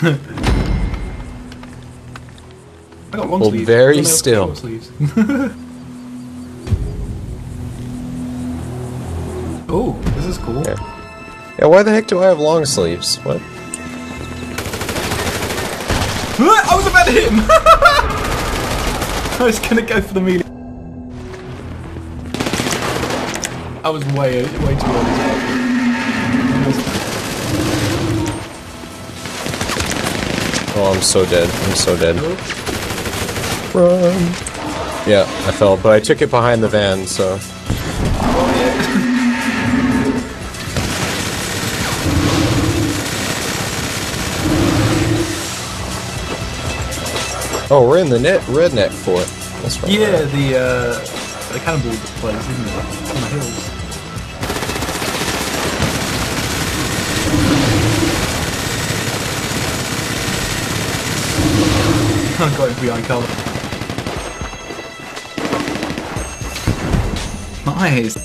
I got long sleeves. very still. sleeves. oh, this is cool. Okay. Yeah, why the heck do I have long sleeves? What? I was about to hit him! I was gonna go for the melee. I was way, way too early. Oh, I'm so dead. I'm so dead. Run. Yeah, I fell, but I took it behind the van, so. Oh, we're in the net redneck fort. That's right. Yeah, the uh, the cannibal place, isn't it? On the hills. I got him behind cover. Nice.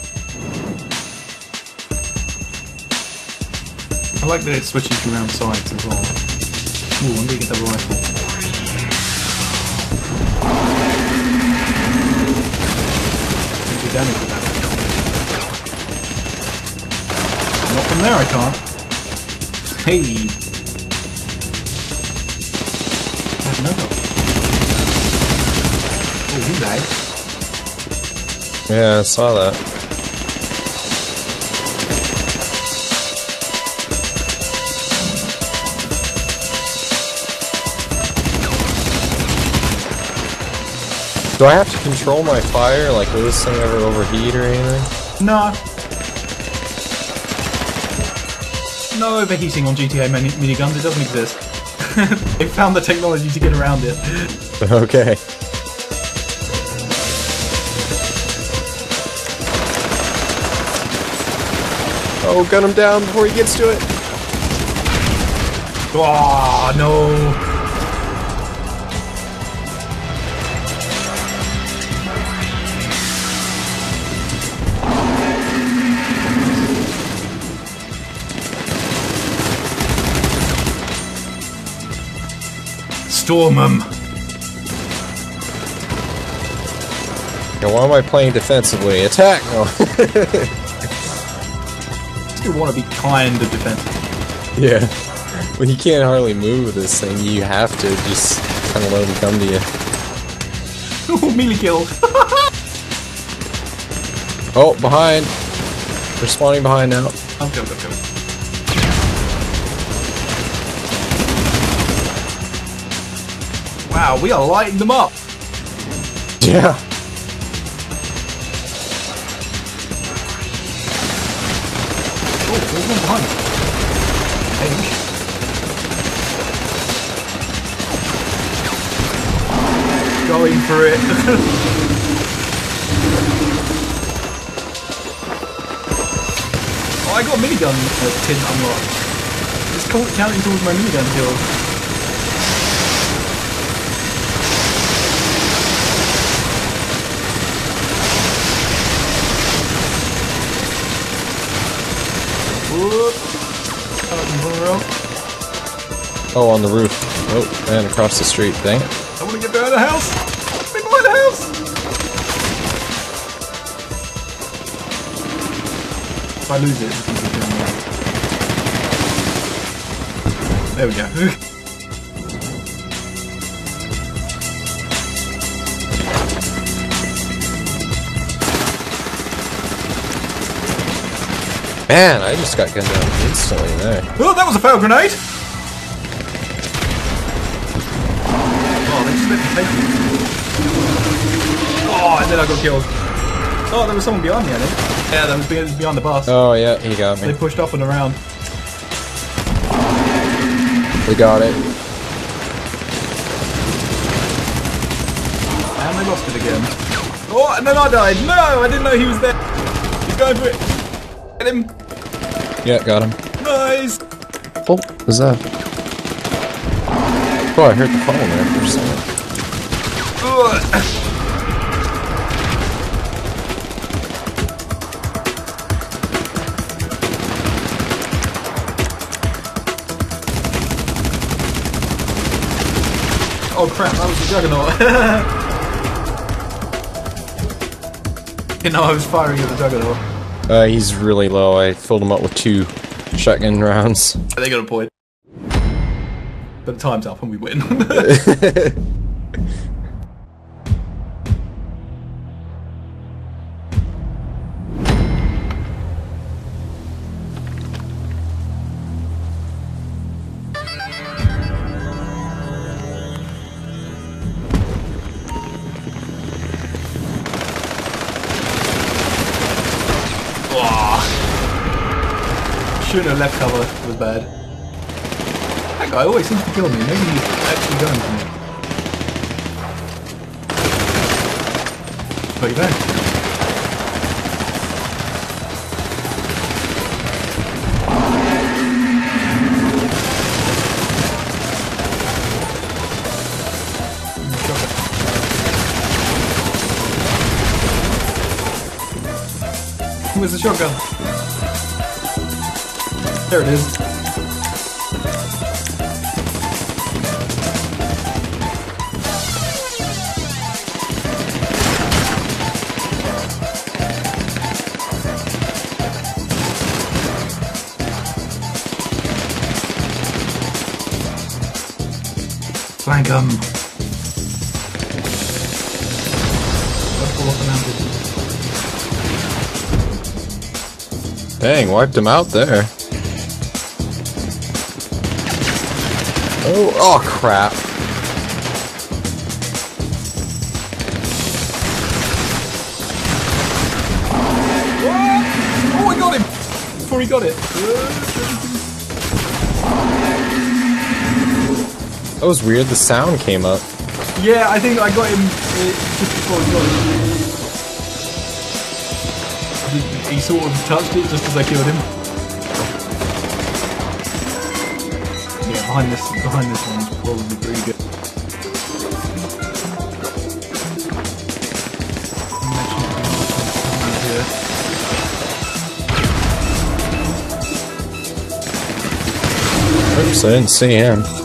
I like that it switches around sides as well. Ooh, I'm gonna get the rifle. Not from there, I can't. Hey! I have no Oh, he lagged. Yeah, I saw that. Do I have to control my fire? Like, will this thing ever overheat or anything? No. No overheating on GTA mini miniguns, it doesn't exist. they found the technology to get around it. Okay. Oh, gun him down before he gets to it. Oh, no! Storm 'em! Now, why am I playing defensively? Attack! No. Still want to be kind of defensive. yeah. When you can't hardly move with this thing, you have to just kind of let him come to you. Oh, melee kill! Oh, behind. They're spawning behind now. Oh, go, go, go. Wow, we are lighting them up! Yeah. There's one behind. Hey. Going for it. oh, I got a minigun uh, tin unlocked. It's co- counting towards my minigun kill. Whoop. Out in the row. Oh, on the roof. Oh, and across the street. It. I want to get behind the house. Behind the house. If I lose it. There we go. Man, I just got gunned down instantly there. oh, that was a fail grenade. Oh, they just let me take it. Oh, and then I got killed. Oh, there was someone behind me, I think. Yeah, that was behind the bus. Oh, yeah, he got me. They pushed up and around. We got it. And they lost it again. Oh, and then I died. No, I didn't know he was there. He's going for it. Get him. Yeah, got him. Nice. Oh, what's that? Oh, I heard the phone there for a second. Ugh. Oh crap, that was a juggernaut. you know, I was firing at the juggernaut. Uh, he's really low. I filled him up with two shotgun rounds. They got a point. But the time's up and we win. A left cover was bad. That guy always seems to kill me. Maybe he's actually going for me. But you don't. Where's the shotgun? There it is. Flank 'em. Gotta pull off an ambush. Dang, wiped him out there. Oh, oh crap. Oh, I got him! Before he got it. That was weird, the sound came up. Yeah, I think I got him uh, just before he got it. He- He sort of touched it just as I killed him. Behind this behind this one's probably pretty good. Oops, I didn't see him.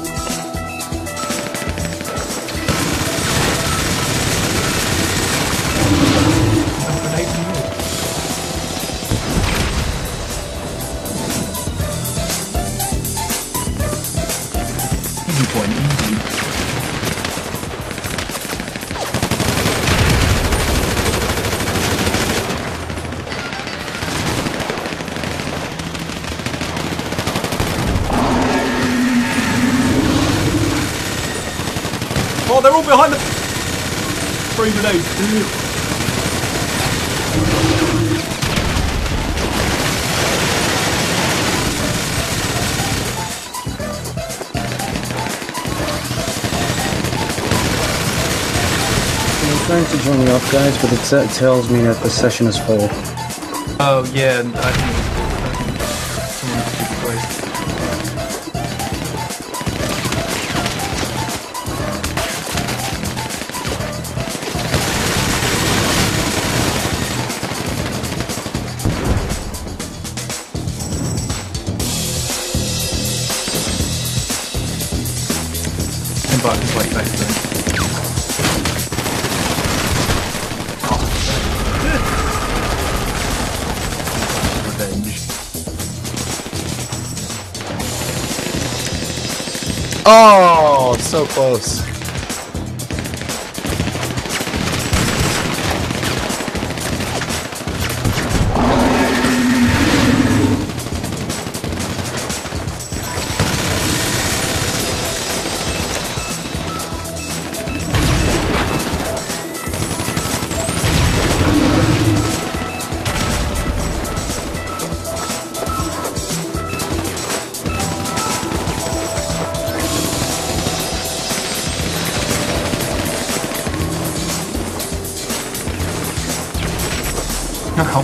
Behind the... Three grenades. I'm trying to join you off, guys, but it tells me that the session is full. Oh, yeah, and I Oh, so close.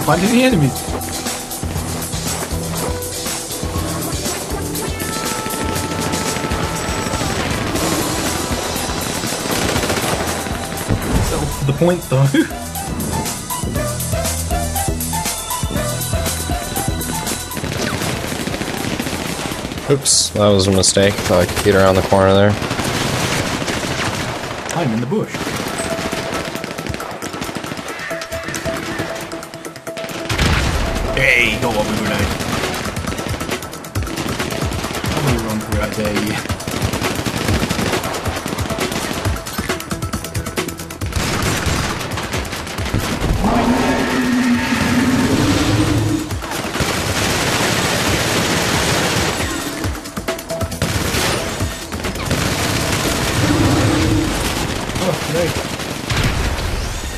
I can't find any enemies. That's the point though. Oops, that was a mistake. Thought I could get around the corner there. I'm in the bush. Got one with a grenade. How many run through that day?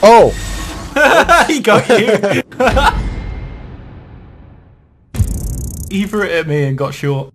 Oh, Oh! he got you. he threw it at me and got short.